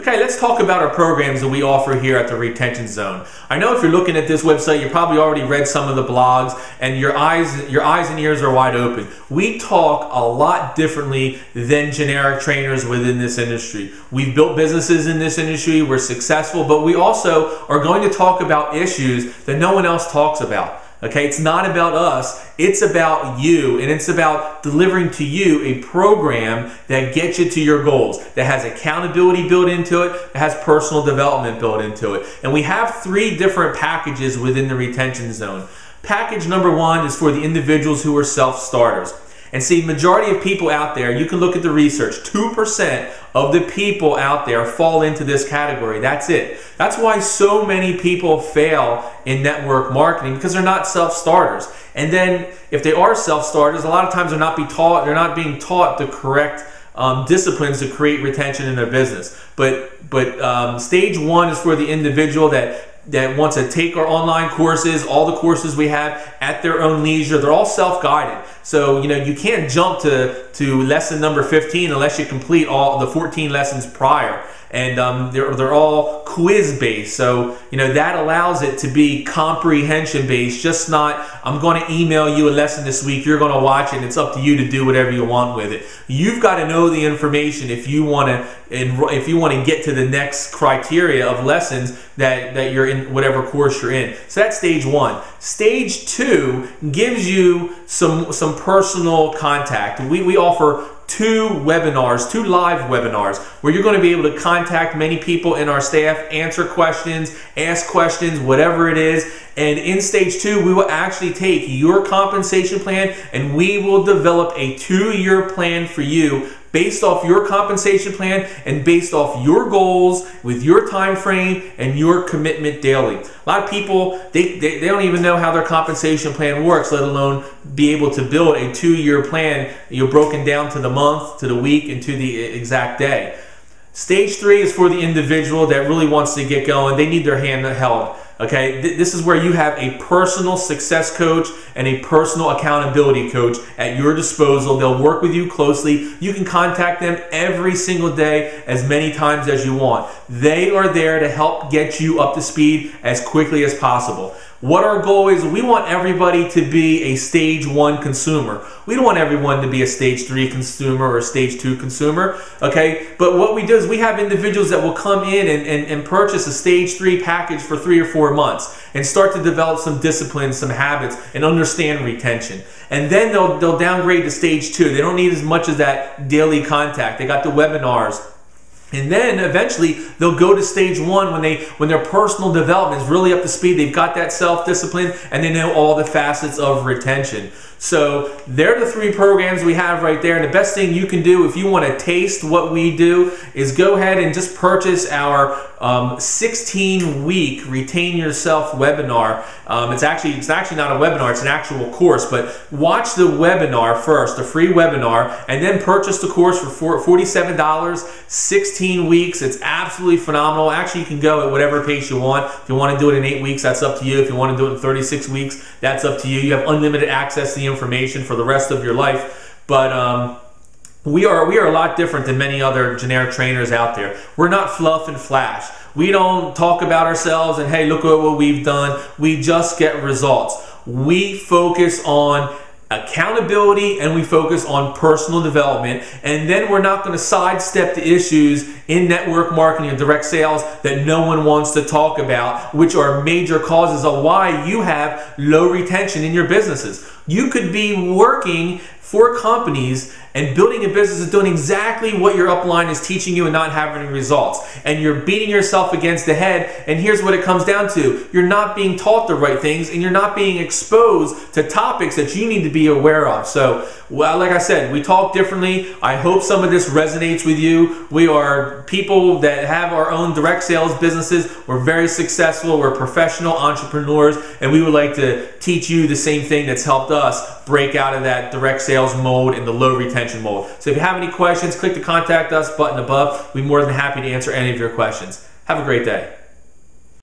Okay, let's talk about our programs that we offer here at the Retention Zone. I know if you're looking at this website, you probably already read some of the blogs and your eyes your eyes and ears are wide open. We talk a lot differently than generic trainers within this industry. We've built businesses in this industry, we're successful, but we also are going to talk about issues that no one else talks about. Okay, it's not about us, it's about you, and it's about delivering to you a program that gets you to your goals, that has accountability built into it, that has personal development built into it. And we have three different packages within the retention zone. Package number one is for the individuals who are self starters. And see, majority of people out there, you can look at the research, 2% of the people out there fall into this category. That's it. That's why so many people fail in network marketing because they're not self-starters. And then if they are self-starters, a lot of times they're not be taught, they're not being taught the correct um, disciplines to create retention in their business. But but um, stage one is for the individual that that wants to take our online courses, all the courses we have at their own leisure. They're all self-guided. So, you know, you can't jump to, to lesson number 15 unless you complete all the 14 lessons prior and um, they're, they're all quiz based. So, you know, that allows it to be comprehension based, just not, I'm going to email you a lesson this week, you're going to watch it, and it's up to you to do whatever you want with it. You've got to know the information if you want to, And if you want to get to the next criteria of lessons that, that you're in, whatever course you're in. So that's stage one. Stage two gives you some, some personal contact. We, we offer two webinars, two live webinars, where you're going to be able to contact many people in our staff, answer questions, ask questions, whatever it is. And in stage two, we will actually take your compensation plan and we will develop a two year plan for you based off your compensation plan and based off your goals with your time frame and your commitment daily. A lot of people, they, they, they don't even know how their compensation plan works, let alone be able to build a two-year plan, you're broken down to the month, to the week, and to the uh, exact day. Stage three is for the individual that really wants to get going. They need their hand held. Okay, this is where you have a personal success coach and a personal accountability coach at your disposal. They'll work with you closely. You can contact them every single day as many times as you want. They are there to help get you up to speed as quickly as possible. What our goal is, we want everybody to be a stage one consumer. We don't want everyone to be a stage three consumer or a stage two consumer, okay? But what we do is we have individuals that will come in and, and, and purchase a stage three package for three or four months and start to develop some discipline, some habits, and understand retention. And then they'll, they'll downgrade to stage two. They don't need as much as that daily contact. They got the webinars, and then eventually they'll go to stage one when they when their personal development is really up to speed. They've got that self-discipline and they know all the facets of retention. So they're the three programs we have right there. And the best thing you can do if you want to taste what we do is go ahead and just purchase our um, 16 week retain yourself webinar. Um, it's actually it's actually not a webinar, it's an actual course, but watch the webinar first, the free webinar, and then purchase the course for $47, 16 weeks. It's absolutely phenomenal. Actually, you can go at whatever pace you want. If you want to do it in eight weeks, that's up to you. If you want to do it in 36 weeks, that's up to you. You have unlimited access to the information for the rest of your life. But um, we are we are a lot different than many other generic trainers out there. We're not fluff and flash. We don't talk about ourselves and hey, look at what we've done. We just get results. We focus on accountability and we focus on personal development. And then we're not going to sidestep the issues in network marketing and direct sales that no one wants to talk about which are major causes of why you have low retention in your businesses. You could be working for companies and building a business is doing exactly what your upline is teaching you and not having results. And you're beating yourself against the head. And here's what it comes down to you're not being taught the right things and you're not being exposed to topics that you need to be aware of. So, well, like I said, we talk differently. I hope some of this resonates with you. We are people that have our own direct sales businesses. We're very successful. We're professional entrepreneurs. And we would like to teach you the same thing that's helped us break out of that direct sales mode and the low retention mode. So if you have any questions, click the contact us button above. We'll be more than happy to answer any of your questions. Have a great day.